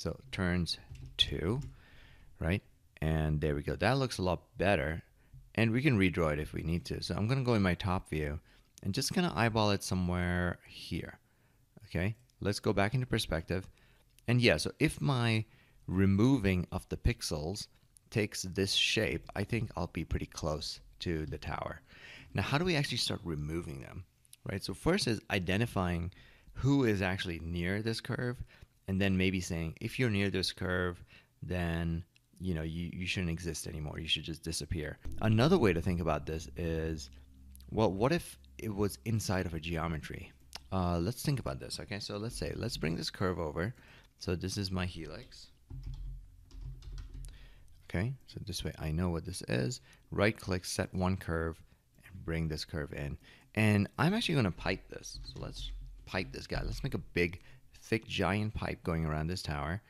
So it turns two, right? And there we go. That looks a lot better. And we can redraw it if we need to. So I'm going to go in my top view and just to eyeball it somewhere here. Okay, let's go back into perspective. And yeah, so if my removing of the pixels takes this shape, I think I'll be pretty close to the tower. Now, how do we actually start removing them? Right, so first is identifying who is actually near this curve, and then maybe saying, if you're near this curve, then you know you, you shouldn't exist anymore. You should just disappear. Another way to think about this is, well, what if it was inside of a geometry? Uh, let's think about this. Okay, so let's say let's bring this curve over. So this is my helix. Okay, so this way I know what this is. Right click, set one curve, and bring this curve in. And I'm actually going to pipe this. So let's pipe this guy. Let's make a big, thick, giant pipe going around this tower.